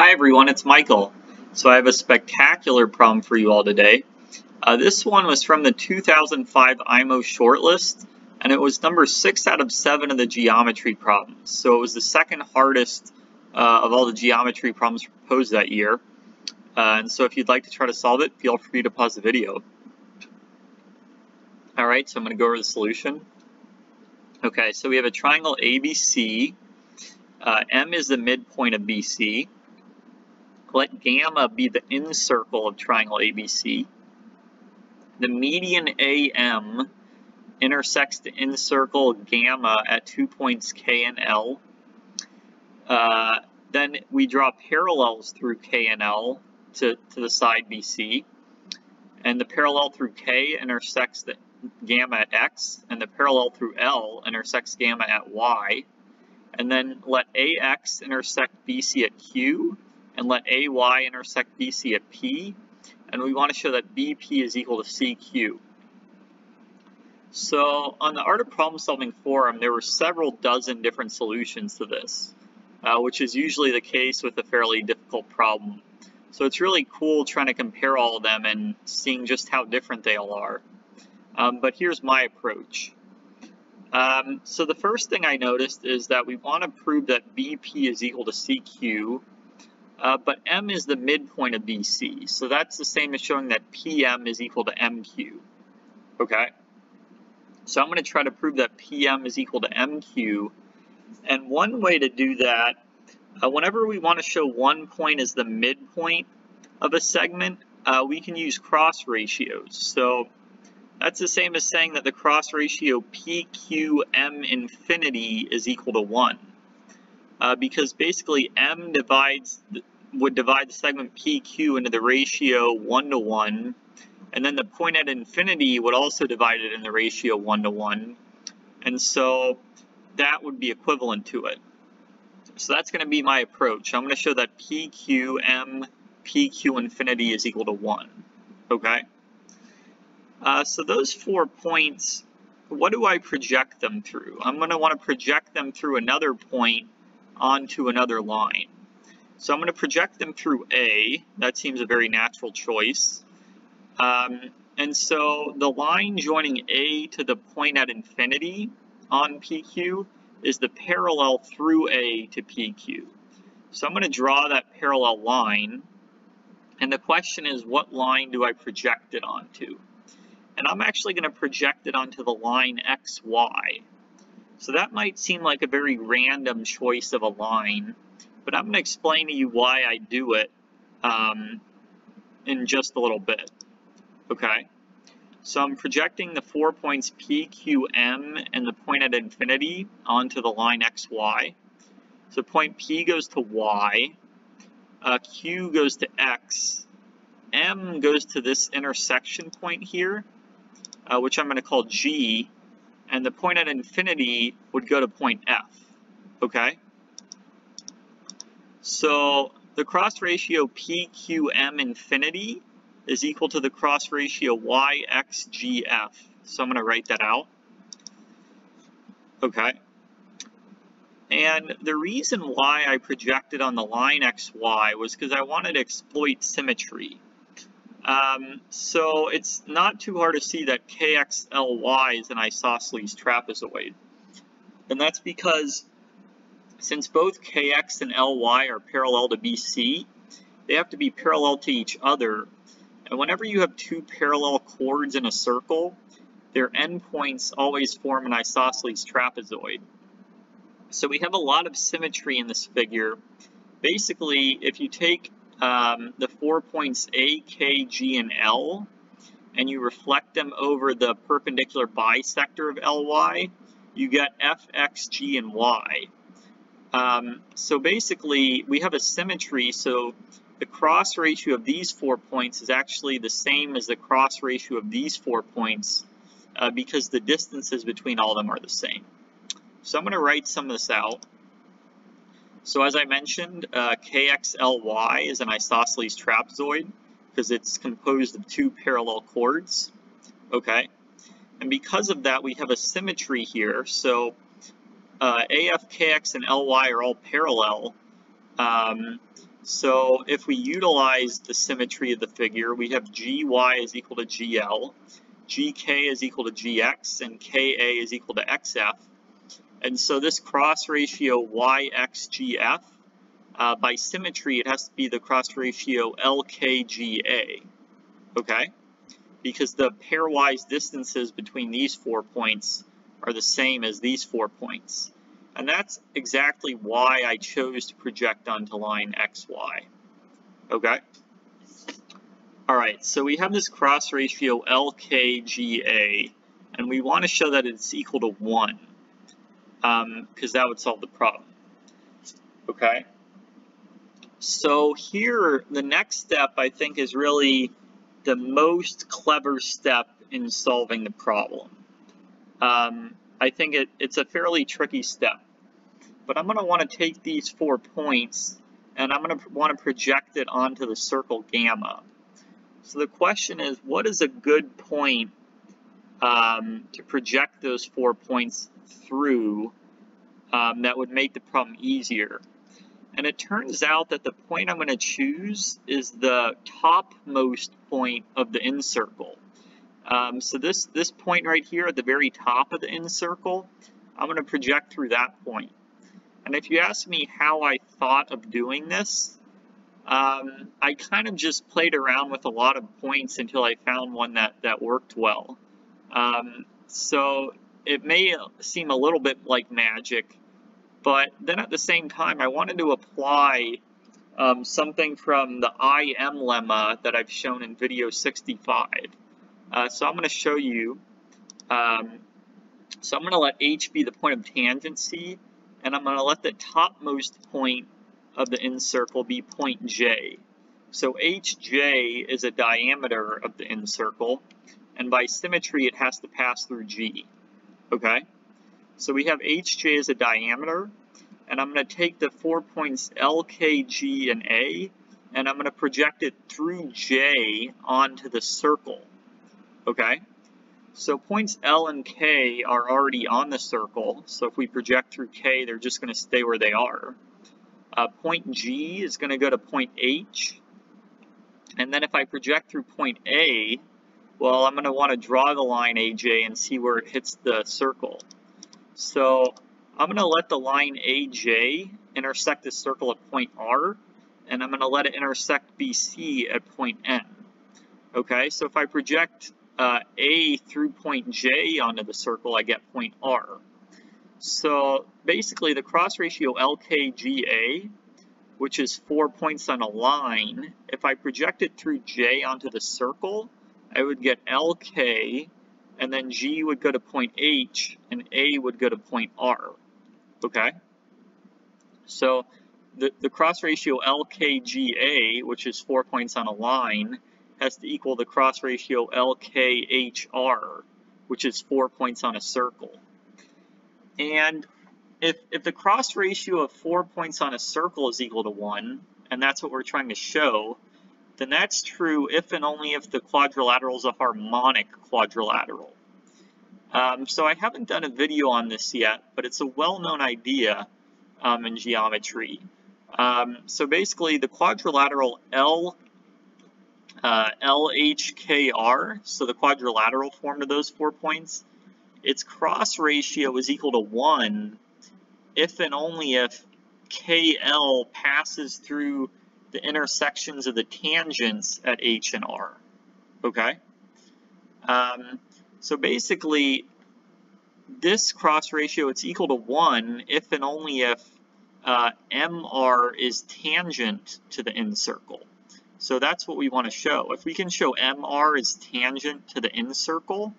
Hi everyone, it's Michael. So I have a spectacular problem for you all today. Uh, this one was from the 2005 IMO shortlist, and it was number 6 out of 7 of the geometry problems. So it was the second hardest uh, of all the geometry problems proposed that year. Uh, and so if you'd like to try to solve it, feel free to pause the video. Alright, so I'm going to go over the solution. Okay, so we have a triangle ABC. Uh, M is the midpoint of BC. Let gamma be the incircle of triangle ABC. The median AM intersects the incircle gamma at two points K and L. Uh, then we draw parallels through K and L to, to the side BC. And the parallel through K intersects the gamma at X, and the parallel through L intersects gamma at Y. And then let AX intersect BC at Q, and let AY intersect BC at P, and we want to show that BP is equal to CQ. So on the Art of Problem Solving forum, there were several dozen different solutions to this, uh, which is usually the case with a fairly difficult problem. So it's really cool trying to compare all of them and seeing just how different they all are. Um, but here's my approach. Um, so the first thing I noticed is that we want to prove that BP is equal to CQ uh, but M is the midpoint of BC, so that's the same as showing that PM is equal to MQ, okay? So I'm going to try to prove that PM is equal to MQ, and one way to do that, uh, whenever we want to show one point as the midpoint of a segment, uh, we can use cross ratios. So that's the same as saying that the cross ratio PQM infinity is equal to 1 uh, because basically m divides would divide the segment PQ into the ratio 1 to 1, and then the point at infinity would also divide it in the ratio 1 to 1, and so that would be equivalent to it. So that's going to be my approach. I'm going to show that PQM PQ infinity is equal to 1, okay? Uh, so those four points, what do I project them through? I'm going to want to project them through another point onto another line. So I'm going to project them through A. That seems a very natural choice. Um, and so the line joining A to the point at infinity on PQ is the parallel through A to PQ. So I'm going to draw that parallel line. And the question is, what line do I project it onto? And I'm actually going to project it onto the line XY. So that might seem like a very random choice of a line, but I'm going to explain to you why I do it um, in just a little bit. Okay, so I'm projecting the four points P, Q, M and the point at infinity onto the line XY. So point P goes to Y, uh, Q goes to X, M goes to this intersection point here, uh, which I'm going to call G, and the point at infinity would go to point F, okay? So the cross ratio PQM infinity is equal to the cross ratio YXGF. So I'm going to write that out. Okay. And the reason why I projected on the line XY was because I wanted to exploit symmetry. Um, so it's not too hard to see that KXLY is an isosceles trapezoid. And that's because since both KX and LY are parallel to BC, they have to be parallel to each other. And whenever you have two parallel chords in a circle, their endpoints always form an isosceles trapezoid. So we have a lot of symmetry in this figure. Basically, if you take um, the four points A, K, G, and L, and you reflect them over the perpendicular bisector of LY, you get F, X, G, and Y. Um, so basically, we have a symmetry, so the cross ratio of these four points is actually the same as the cross ratio of these four points uh, because the distances between all of them are the same. So I'm going to write some of this out. So as I mentioned, uh, KXLY is an isosceles trapezoid because it's composed of two parallel chords. Okay, and because of that, we have a symmetry here. So uh, AF, KX, and LY are all parallel. Um, So if we utilize the symmetry of the figure, we have gy is equal to gl, gk is equal to gx, and ka is equal to xf. And so this cross ratio yxgf, uh, by symmetry, it has to be the cross ratio lkga, okay? Because the pairwise distances between these four points are the same as these four points. And that's exactly why I chose to project onto line xy. Okay? Alright, so we have this cross ratio LKGA, and we want to show that it's equal to 1, because um, that would solve the problem. Okay? So here, the next step, I think, is really the most clever step in solving the problem. Um, I think it, it's a fairly tricky step. But I'm going to want to take these four points and I'm going to want to project it onto the circle gamma. So the question is, what is a good point um, to project those four points through um, that would make the problem easier? And it turns out that the point I'm going to choose is the topmost point of the in circle. Um, so this, this point right here at the very top of the in circle, I'm going to project through that point. And if you ask me how I thought of doing this, um, I kind of just played around with a lot of points until I found one that, that worked well. Um, so it may seem a little bit like magic, but then at the same time, I wanted to apply um, something from the IM lemma that I've shown in video 65. Uh, so I'm going to show you. Um, so I'm going to let H be the point of tangency, and I'm going to let the topmost point of the in circle be point J. So HJ is a diameter of the in circle, and by symmetry it has to pass through G. Okay? So we have HJ as a diameter, and I'm going to take the four points L, K, G, and A, and I'm going to project it through J onto the circle. Okay? So points L and K are already on the circle, so if we project through K, they're just going to stay where they are. Uh, point G is going to go to point H, and then if I project through point A, well, I'm going to want to draw the line AJ and see where it hits the circle. So I'm going to let the line AJ intersect the circle at point R, and I'm going to let it intersect BC at point N. Okay, so if I project uh, A through point J onto the circle, I get point R. So basically the cross ratio LKGA, which is four points on a line, if I project it through J onto the circle, I would get LK, and then G would go to point H, and A would go to point R. Okay? So the, the cross ratio LKGA, which is four points on a line, has to equal the cross ratio LKHR, which is four points on a circle. And if, if the cross ratio of four points on a circle is equal to 1, and that's what we're trying to show, then that's true if and only if the quadrilateral is a harmonic quadrilateral. Um, so I haven't done a video on this yet, but it's a well-known idea um, in geometry. Um, so basically, the quadrilateral L uh, LHKR, so the quadrilateral form of those four points, its cross ratio is equal to 1 if and only if KL passes through the intersections of the tangents at H and R. Okay? Um, so basically, this cross ratio, it's equal to 1 if and only if uh, MR is tangent to the in circle. So that's what we want to show. If we can show MR is tangent to the in circle,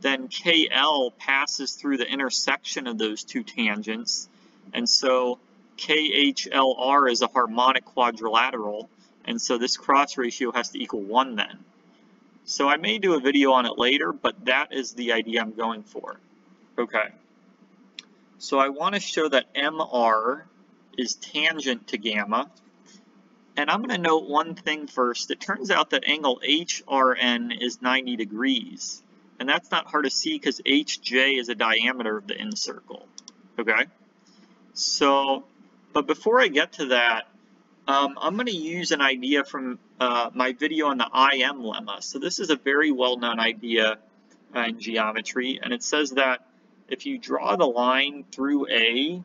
then KL passes through the intersection of those two tangents. And so KHLR is a harmonic quadrilateral. And so this cross ratio has to equal 1 then. So I may do a video on it later, but that is the idea I'm going for. Okay. So I want to show that MR is tangent to gamma. And I'm going to note one thing first. It turns out that angle HRN is 90 degrees. And that's not hard to see because HJ is a diameter of the in circle. Okay? So, but before I get to that, um, I'm going to use an idea from uh, my video on the IM lemma. So this is a very well-known idea uh, in geometry, and it says that if you draw the line through A,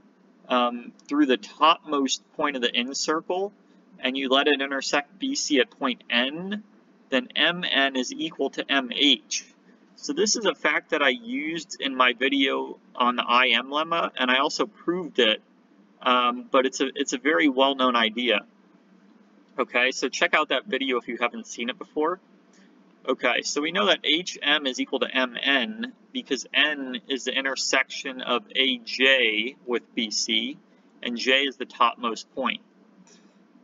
um, through the topmost point of the in circle, and you let it intersect BC at point N, then MN is equal to MH. So this is a fact that I used in my video on the IM lemma, and I also proved it, um, but it's a, it's a very well-known idea. Okay, so check out that video if you haven't seen it before. Okay, so we know that HM is equal to MN because N is the intersection of AJ with BC, and J is the topmost point.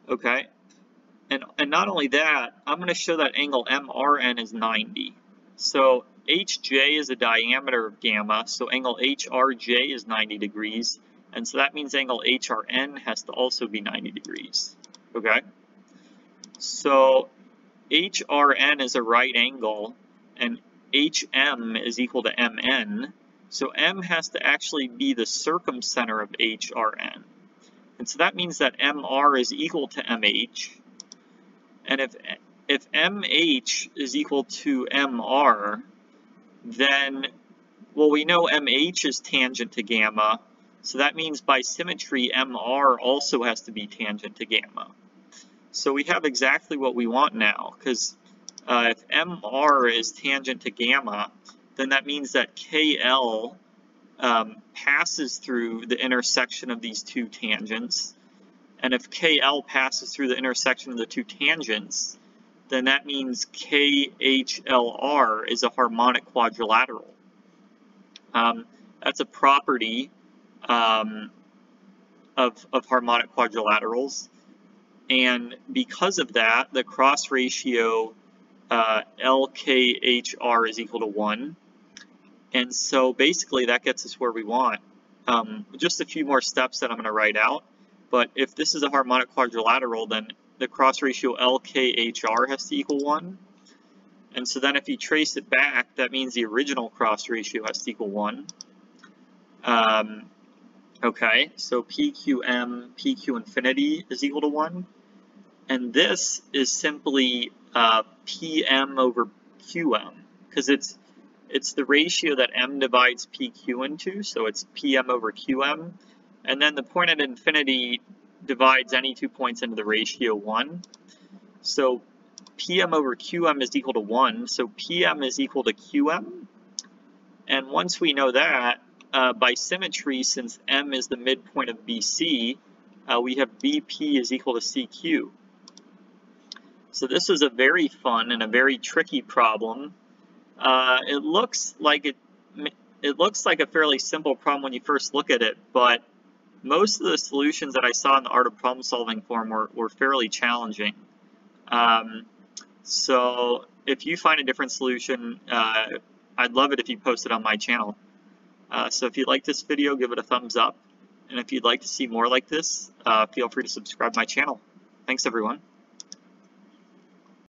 Okay, and, and not only that, I'm going to show that angle MRN is 90. So HJ is a diameter of gamma, so angle HRJ is 90 degrees, and so that means angle HRN has to also be 90 degrees. Okay? So HRN is a right angle and HM is equal to MN. So M has to actually be the circumcenter of HRN. And so that means that MR is equal to MH. And if, if MH is equal to MR, then, well, we know MH is tangent to gamma. So that means by symmetry, MR also has to be tangent to gamma. So we have exactly what we want now, because uh, if MR is tangent to gamma, then that means that KL um, passes through the intersection of these two tangents. And if KL passes through the intersection of the two tangents, then that means KHLR is a harmonic quadrilateral. Um, that's a property um, of, of harmonic quadrilaterals. And because of that, the cross ratio uh, LKHR is equal to 1. And so basically that gets us where we want. Um, just a few more steps that I'm going to write out. But if this is a harmonic quadrilateral, then the cross ratio LKHR has to equal 1. And so then if you trace it back, that means the original cross ratio has to equal 1. Um, okay, so PQM, PQ infinity is equal to 1. And this is simply uh, PM over QM, because it's it's the ratio that M divides PQ into, so it's PM over QM. And then the point at infinity divides any two points into the ratio 1. So PM over QM is equal to 1, so PM is equal to QM. And once we know that, uh, by symmetry, since M is the midpoint of BC, uh, we have BP is equal to CQ. So this was a very fun and a very tricky problem. Uh, it looks like it, it looks like a fairly simple problem when you first look at it, but most of the solutions that I saw in the Art of Problem Solving forum were, were fairly challenging. Um, so if you find a different solution, uh, I'd love it if you post it on my channel. Uh, so if you like this video, give it a thumbs up. And if you'd like to see more like this, uh, feel free to subscribe to my channel. Thanks everyone.